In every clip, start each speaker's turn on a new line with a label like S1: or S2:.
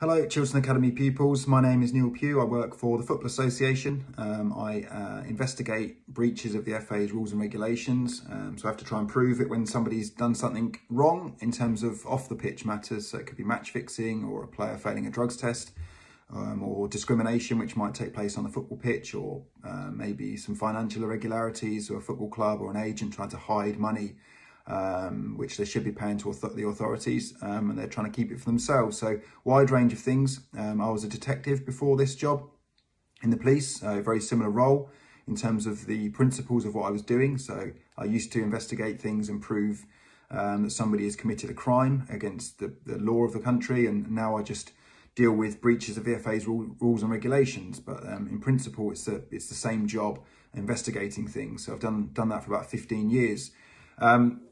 S1: Hello, Chiltern Academy pupils. My name is Neil Pugh. I work for the Football Association. Um, I uh, investigate breaches of the FA's rules and regulations. Um, so I have to try and prove it when somebody's done something wrong in terms of off the pitch matters. So it could be match fixing or a player failing a drugs test um, or discrimination, which might take place on the football pitch, or uh, maybe some financial irregularities or a football club or an agent trying to hide money um, which they should be paying to the authorities, um, and they're trying to keep it for themselves. So, wide range of things. Um, I was a detective before this job in the police, a very similar role in terms of the principles of what I was doing. So, I used to investigate things and prove um, that somebody has committed a crime against the, the, law of the country, and now I just deal with breaches of the FA's rule, rules and regulations. But um, in principle, it's the it's the same job investigating things. So I've done done that for about 15 years. Um,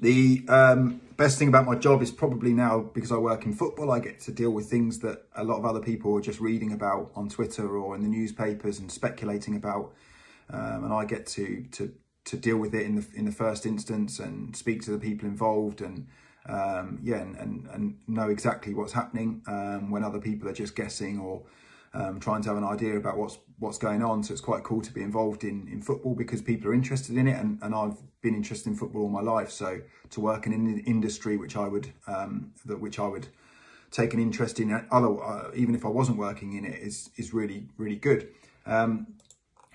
S1: the um, best thing about my job is probably now because I work in football, I get to deal with things that a lot of other people are just reading about on Twitter or in the newspapers and speculating about, um, and I get to to to deal with it in the in the first instance and speak to the people involved and um, yeah and, and, and know exactly what's happening um, when other people are just guessing or um, trying to have an idea about what's what's going on. So it's quite cool to be involved in, in football because people are interested in it, and, and I've been interested in football all my life. So to work in an industry which I would um, that which I would take an interest in, other uh, even if I wasn't working in it, is is really really good. Um,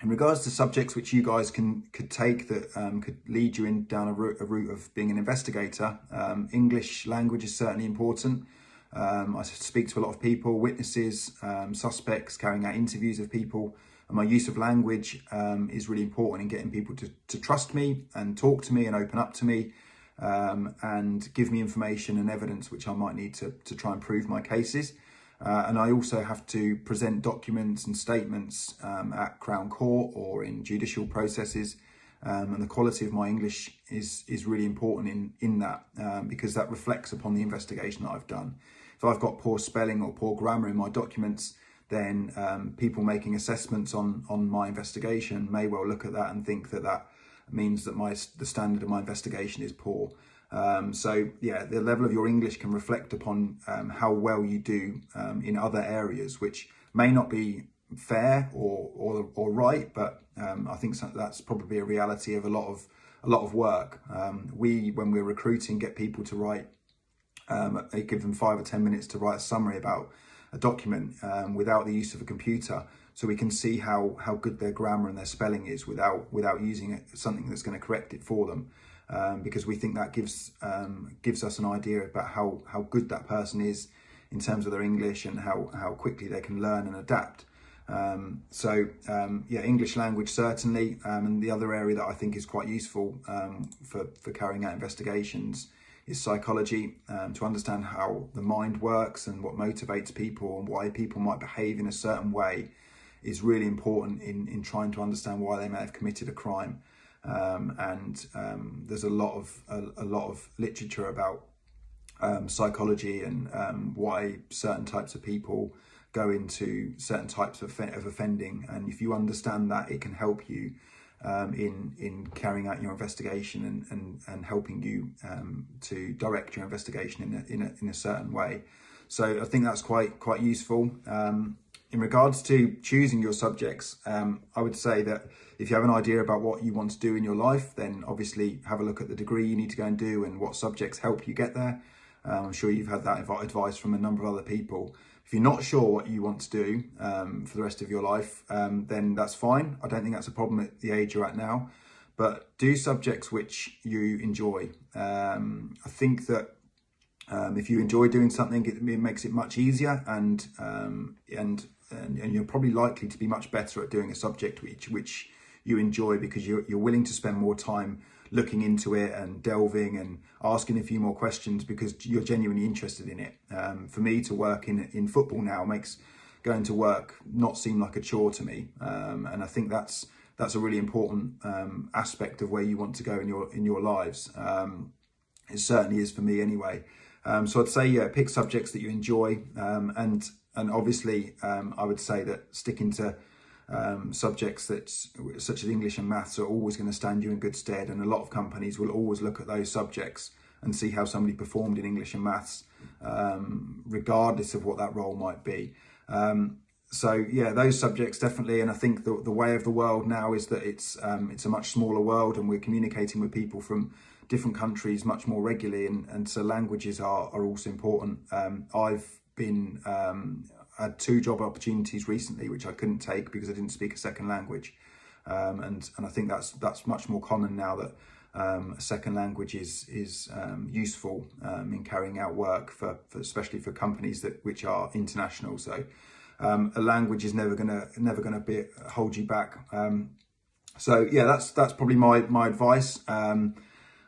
S1: in regards to subjects which you guys can could take that um, could lead you in down a route, a route of being an investigator, um, English language is certainly important. Um, I speak to a lot of people, witnesses, um, suspects, carrying out interviews of people. And my use of language um, is really important in getting people to, to trust me and talk to me and open up to me um, and give me information and evidence which I might need to, to try and prove my cases. Uh, and I also have to present documents and statements um, at Crown Court or in judicial processes. Um, and the quality of my English is is really important in in that um, because that reflects upon the investigation that I've done. If I've got poor spelling or poor grammar in my documents, then um, people making assessments on on my investigation may well look at that and think that that means that my the standard of my investigation is poor. Um, so yeah, the level of your English can reflect upon um, how well you do um, in other areas, which may not be fair or or, or right, but um, I think that's probably a reality of a lot of a lot of work. Um, we, when we're recruiting, get people to write um, they give them five or 10 minutes to write a summary about a document um, without the use of a computer. So we can see how, how good their grammar and their spelling is without, without using something that's going to correct it for them. Um, because we think that gives um, gives us an idea about how, how good that person is in terms of their English and how, how quickly they can learn and adapt. Um, so um, yeah, English language certainly, um, and the other area that I think is quite useful um, for, for carrying out investigations is psychology, um, to understand how the mind works and what motivates people and why people might behave in a certain way is really important in, in trying to understand why they may have committed a crime. Um, and there's a lot of a, a, lot of literature about psychology and why certain types of people go into certain types of, of offending. And if you understand that, it can help you um, in in carrying out your investigation and and, and helping you um, to direct your investigation in a, in a, in a certain way. So I think that's quite quite useful. Um, in regards to choosing your subjects, um, I would say that if you have an idea about what you want to do in your life, then obviously have a look at the degree you need to go and do and what subjects help you get there. Um, I'm sure you've had that advice from a number of other people. If you're not sure what you want to do um, for the rest of your life, um, then that's fine. I don't think that's a problem at the age you're at now. But do subjects which you enjoy. Um, I think that um, if you enjoy doing something, it, it makes it much easier, and, um, and and and you're probably likely to be much better at doing a subject which which you enjoy because you're you're willing to spend more time looking into it and delving and asking a few more questions because you're genuinely interested in it. Um, for me to work in in football now makes going to work not seem like a chore to me, um, and I think that's that's a really important um, aspect of where you want to go in your in your lives. Um, it certainly is for me anyway. Um, so I'd say yeah, pick subjects that you enjoy, um, and and obviously I would say that sticking to um, subjects that such as English and maths are always going to stand you in good stead and a lot of companies will always look at those subjects and see how somebody performed in English and maths um, regardless of what that role might be. Um, so yeah, those subjects definitely, and I think the, the way of the world now is that it's um, it's a much smaller world, and we're communicating with people from different countries much more regularly, and, and so languages are are also important. Um, I've been um, had two job opportunities recently, which I couldn't take because I didn't speak a second language, um, and and I think that's that's much more common now that um, a second language is is um, useful um, in carrying out work for, for, especially for companies that which are international. So um, a language is never gonna never gonna be hold you back. Um, so yeah, that's that's probably my my advice.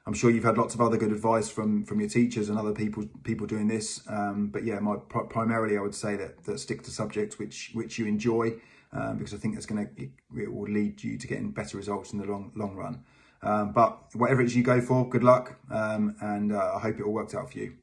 S1: Um, I'm sure you've had lots of other good advice from from your teachers and other people people doing this. but yeah, my primarily I would say that that stick to subjects which which you enjoy. because I think that's going to it, it will lead you to getting better results in the long long run. Um, but whatever it is you go for, good luck, um, and uh, I hope it all worked out for you.